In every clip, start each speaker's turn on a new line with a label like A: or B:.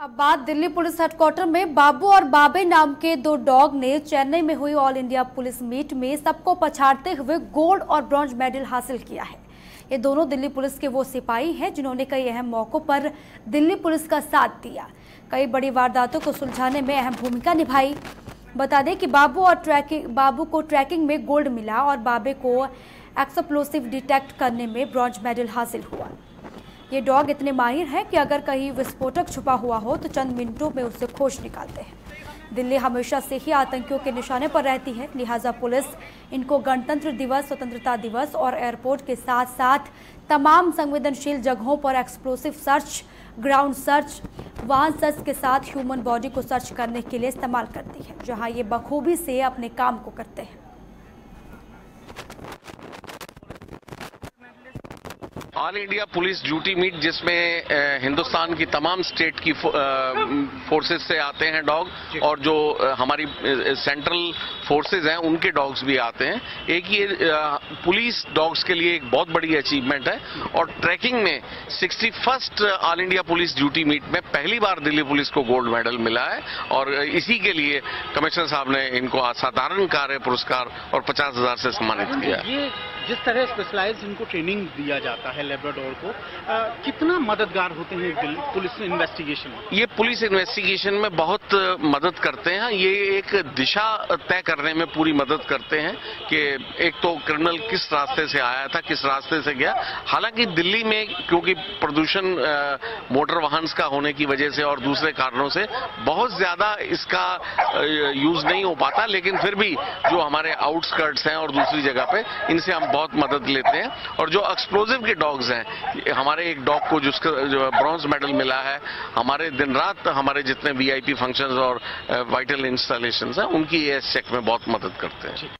A: अब बात Delhi police headquarter में, बाबू और बाबे नाम के दो डॉग ने चेन्नई में हुई ऑल इंडिया पुलिस मीट में सबको पछाड़ते हुए गोल्ड और ब्रॉन्ज मेडल हासिल किया है। ये दोनों दिल्ली पुलिस के वो सिपाही हैं जिन्होंने कई अहम मौकों पर दिल्ली पुलिस का साथ दिया। कई बड़ी वारदातों को सुलझाने में अहम भूमिका निभाई। बता दें कि बाबू और ट्रैकिंग, बाबू को ट्रैकिंग में गोल्ड मिला और बाबे को एक्सप्लोसिव डिटेक्ट करने में ब्रॉन्ज मेडल हासिल हुआ। ये डॉग इतने माहिर हैं कि अगर कहीं विस्फोटक छुपा हुआ हो तो चंद मिनटों में उसे खोज निकालते हैं। दिल्ली हमेशा से ही आतंकियों के निशाने पर रहती है। लिहाजा पुलिस, इनको गणतंत्र दिवस, स्वतंत्रता दिवस और एयरपोर्ट के साथ साथ तमाम संवेदनशील जगहों पर एक्सप्लोसिव सर्च, ग्राउंड सर्च, वाहन सर्च के साथ ह्यूमन बॉडी को सर्च करने के लिए इस्तेमाल करती है, जहाँ ये बखूबी से अपने काम को करते हैं।
B: All India police duty meet जिसमें हिंदुस्तान की तमाम स्टेट की फोर्सेस से आते हैं डॉग और जो हमारी सेंट्रल फोर्सेस हैं उनके डॉग्स भी आते हैं। एक ये पुलिस डॉग्स के लिए एक बहुत बड़ी अचीवमेंट है और ट्रैकिंग में sixty first all India police duty meet में पहली बार दिल्ली पुलिस को गोल्ड मेडल मिला है और इसी के लिए कमिश्नर साहब ने इनको असाधारण कार्य पुरस्कार और पचास हज़ार से सम्मानित किया
C: जिस तरह स्पेशलाइज इनको ट्रेनिंग दिया जाता है लेब्राडोर को आ, कितना मददगार होते हैं पुलिस इन्वेस्टिगेशन में?
B: ये पुलिस इन्वेस्टिगेशन में बहुत मदद करते हैं। ये एक दिशा तय करने में पूरी मदद करते हैं कि एक तो क्रिमिनल किस रास्ते से आया था किस रास्ते से गया। हालाँकि दिल्ली में क्योंकि प्रदूषण मोटर वाहन का होने की वजह से और दूसरे कारणों से बहुत ज़्यादा इसका यूज़ नहीं हो पाता लेकिन फिर भी जो हमारे आउटस्कर्ट्स हैं और दूसरी जगह पे इनसे हम बहुत मदद लेते हैं और जो एक्सप्लोजिव के डॉग्स हैं हमारे एक डॉग को जिसका जो ब्रॉन्ज मेडल मिला है, हमारे दिन रात हमारे जितने वीआईपी फ़ंक्शंस और वाइटल इंस्टॉलेशन हैं, उनकी ये चेक में बहुत मदद करते हैं।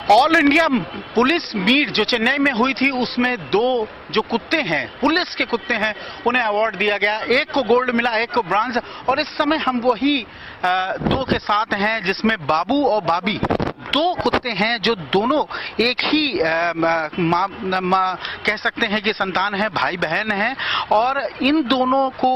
C: ऑल इंडिया पुलिस मीट जो चेन्नई में हुई थी, उसमें दो जो कुत्ते हैं, पुलिस के कुत्ते हैं, उन्हें अवार्ड दिया गया। एक को गोल्ड मिला, एक को ब्रांज और इस समय हम वही दो के साथ हैं, जिसमें बाबू और बाबी। दो कुत्ते हैं जो दोनों एक ही मा, मा, कह सकते हैं कि संतान है भाई बहन है और इन दोनों को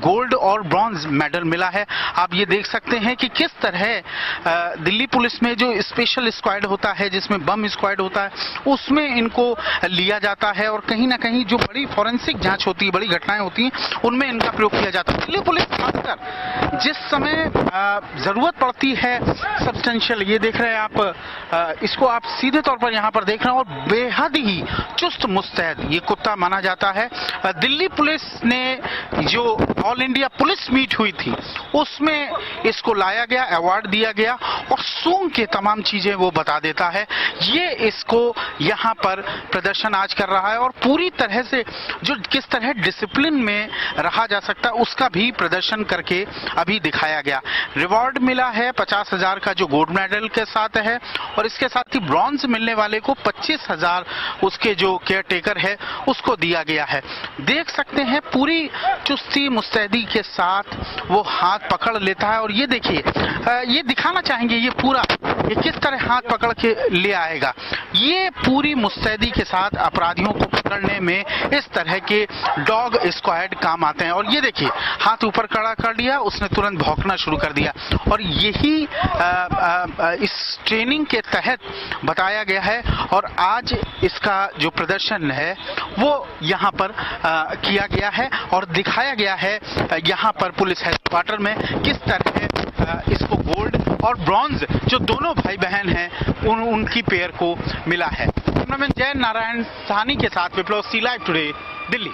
C: गोल्ड और ब्रॉन्ज मेडल मिला है। आप ये देख सकते हैं कि किस तरह दिल्ली पुलिस में जो स्पेशल स्क्वाड होता है जिसमें बम स्क्वाड होता है उसमें इनको लिया जाता है और कहीं ना कहीं जो बड़ी फॉरेंसिक जाँच होती है बड़ी घटनाएँ होती हैं उनमें इनका प्रयोग किया जाता है। दिल्ली पुलिस खासकर जिस समय ज़रूरत पड़ती है सब्सटेंशियल ये देख रहे हैं आप इसको आप सीधे तौर पर यहाँ पर देख रहे हैं और बेहद ही चुस्त मुस्तैद। ये कुत्ता माना जाता है। दिल्ली पुलिस ने जो ऑल इंडिया पुलिस मीट हुई थी, उसमें इसको लाया गया, अवार्ड दिया गया और सूंग के तमाम चीज़ें वो बता देता है। ये इसको यहाँ पर प्रदर्शन आज कर रहा है और पूरी तरह से जो किस तरह डिसिप्लिन में रहा जा सकता है उसका भी प्रदर्शन करके अभी दिखाया गया। रिवॉर्ड मिला है पचास हज़ार का जो गोल्ड मेडल के साथ है और इसके साथ ही ब्रॉन्ज मिलने वाले को पच्चीस हज़ार उसके जो केयर टेकर है, उसको दिया गया है। देख सकते हैं, पूरी चुस्ती मुस्तैदी के साथ वो हाथ पकड़ लेता है। और ये देखिए ये दिखाना चाहेंगे ये पूरा ये किस तरह हाथ पकड़ के ले आएगा? ये पूरी मुस्तैदी के साथ अपराधियों को पकड़ने में इस तरह के डॉग स्क्वाड काम आते हैं। और ये देखिए हाथ ऊपर खड़ा कर लिया उसने तुरंत भौंकना शुरू कर दिया। और यही इस ट्रेनिंग के तहत बताया गया है। और आज इसका जो प्रदर्शन है वो यहाँ पर आ, किया गया है। और दिखाया गया है यहाँ पर पुलिस हेडक्वार्टर में किस तरह इसको गोल्ड और ब्रॉन्ज जो दोनों भाई बहन हैं, उन, उनकी पेयर को मिला है। जय नारायण सहनी के साथ, विप्लव सी लाइव टुडे, दिल्ली।